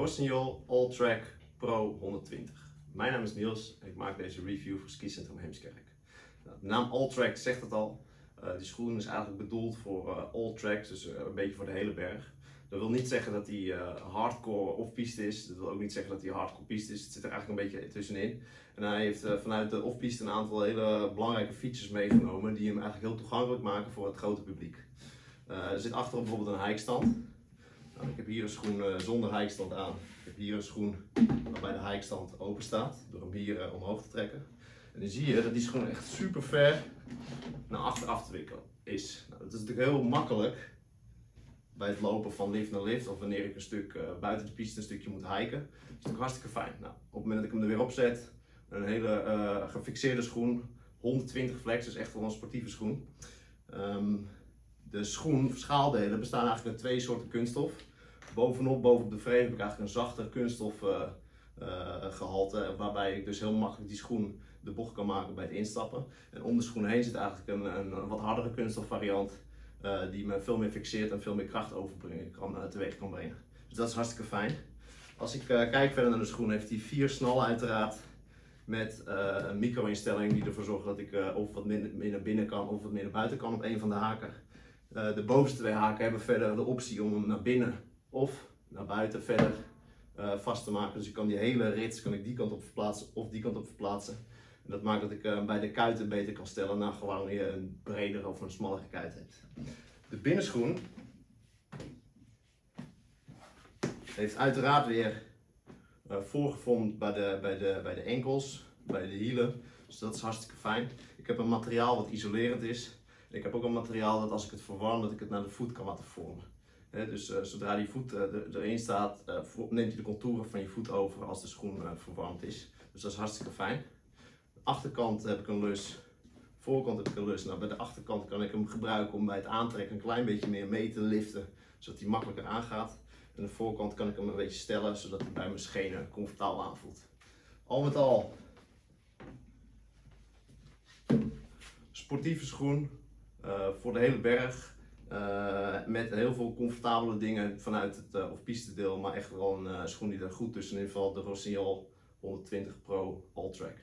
Rossignol All Track Pro 120. Mijn naam is Niels en ik maak deze review voor Skicentrum Heemskerk. Nou, de naam All Track zegt het al. Uh, die schoen is eigenlijk bedoeld voor uh, all tracks, dus uh, een beetje voor de hele berg. Dat wil niet zeggen dat hij hardcore off-piste is. Dat wil ook niet zeggen dat hij hardcore piste is. Het zit er eigenlijk een beetje tussenin. En hij heeft vanuit de off-piste een aantal hele belangrijke features meegenomen die hem eigenlijk heel toegankelijk maken voor het grote publiek. er zit achterop bijvoorbeeld een hijkstand. Ik heb hier een schoen zonder hijkstand aan. Ik heb hier een schoen waarbij de hijkstand open staat, door hem hier omhoog te trekken. En dan zie je dat die schoen echt super ver naar achter af te wikkelen is. Nou, dat is natuurlijk heel makkelijk bij het lopen van lift naar lift of wanneer ik een stuk uh, buiten de piste een stukje moet hiken. Dat is natuurlijk hartstikke fijn. Nou, op het moment dat ik hem er weer op zet, een hele gefixeerde schoen, 120 flex, dus echt wel een sportieve schoen. Um, de schoen, schaaldelen, bestaan eigenlijk uit twee soorten kunststof. Bovenop, bovenop de frame heb ik eigenlijk een zachter kunststof uh, gehalte, waarbij ik dus heel makkelijk die schoen de bocht kan maken bij het instappen. En om de schoen heen zit eigenlijk een, een wat hardere kunststof variant uh, die me veel meer fixeert en veel meer kracht overbrengen kan, teweeg kan brengen. Dus dat is hartstikke fijn. Als ik kijk verder naar de schoen, heeft hij vier snallen uiteraard. Met een micro-instelling die ervoor zorgt dat ik of wat meer naar binnen kan of wat meer naar buiten kan op een van de haken. de bovenste twee haken hebben verder de optie om hem naar binnen of naar buiten verder vast te maken. Dus ik kan die hele rits kan ik die kant op verplaatsen of die kant op verplaatsen. En dat maakt dat ik uh, bij de kuiten beter kan stellen naar gewoon je een bredere of een smallere kuit hebt. De binnenschoen heeft uiteraard weer uh, voorgevormd bij de, bij, de, bij de enkels, bij de hielen. Dus dat is hartstikke fijn. Ik heb een materiaal wat isolerend is. Ik heb ook een materiaal dat als ik het verwarm, dat ik het naar de voet kan laten vormen. Dus uh, zodra die voet uh, erin staat, uh, neemt hij de contouren van je voet over als de schoen verwarmd is. Dus dat is hartstikke fijn achterkant heb ik een lus, voorkant heb ik een lus. Nou, bij de achterkant kan ik hem gebruiken om bij het aantrekken een klein beetje meer mee te liften, zodat hij makkelijker aangaat. En de voorkant kan ik hem een beetje stellen, zodat hij bij mijn schenen comfortabel aanvoelt. Al met al, sportieve schoen voor de hele berg. Uh, met heel veel comfortabele dingen vanuit het uh, of piste deel, maar echt wel een schoen die er goed tussenin valt. De Rossignol 120 Pro All Track.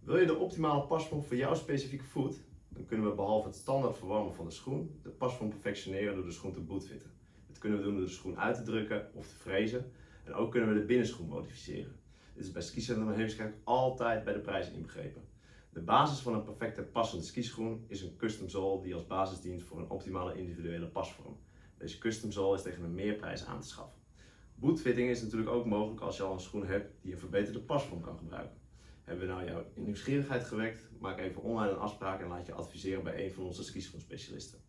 Wil je de optimale pasvorm voor jouw specifieke voet? Dan kunnen we behalve het standaard verwarmen van de schoen, de pasvorm perfectioneren door de schoen te bootfitten. Dat kunnen we doen door de schoen uit te drukken of te frezen. En ook kunnen we de binnenschoen modificeren. Dit is bij skicentrum Heemskerk altijd bij de prijs inbegrepen. De basis van een perfecte passende skischoen is een custom sole die als basis dient voor een optimale individuele pasvorm. Deze custom sole is tegen een meerprijs aan te schaffen. Bootfitting is natuurlijk ook mogelijk als je al een schoen hebt die een verbeterde pasvorm kan gebruiken. Hebben we nou jouw nieuwsgierigheid gewekt? Maak even online een afspraak en laat je adviseren bij een van onze skischoenspecialisten.